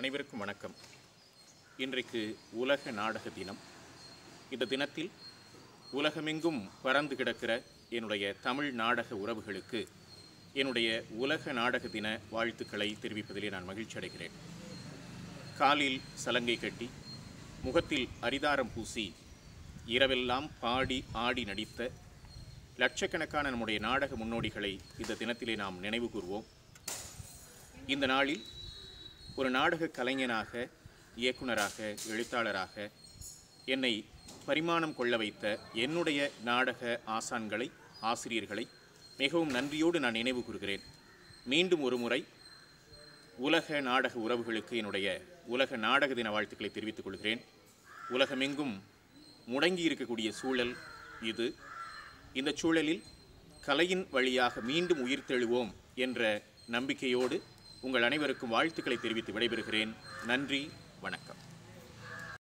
அனைவருக்கும் வணக்கம். இன்றைக்கு உலக நாடக தினம். இந்த தினத்தில் உலகமெங்கும் பறந்து கிடக்கிற என்னுடைய தமிழ் நாடக உறவுகளுக்கு என்னுடைய உலக நாடக தின வாழ்த்துக்களை தெரிவிப்பதிலே நான் மகிழ்ச்சி அடைகிறேன். காலில் சலங்கை கட்டி முகத்தில் அரிதாரம் பூசி இரவெல்லாம் பாடி ஆடி நடித்த லட்சக்கணக்கான நம்முடைய நாடக முன்னோடிகளை இந்த தினத்திலே நாம் நினைவு கூர்வோம். இந்த நாளில் ஒரு நாடக கலைஞனாக இயக்குனராக எழுத்தாளராக என்னை பரிமாணம் கொள்ள வைத்த என்னுடைய நாடக ஆசான்களை ஆசிரியர்களை மிகவும் நன்றியோடு நான் நினைவு கூறுகிறேன். மீண்டும் ஒரு முறை உலக நாடக உறவுகளுக்கு என்னுடைய உலக நாடக தின வாழ்த்துக்களை தெரிவித்துக் கொள்கிறேன். உலகமெங்கும் முடங்கி இருக்கக்கூடிய சூழல் இது. இந்த சூழலில் கலையின் வழியாக மீண்டும் உயிர்த்தெழுவோம் என்ற நம்பிக்கையோடு உங்கள் அனைவருக்கும் வாழ்த்துக்களை தெரிவித்து விடைபெறுகிறேன். நன்றி வணக்கம்.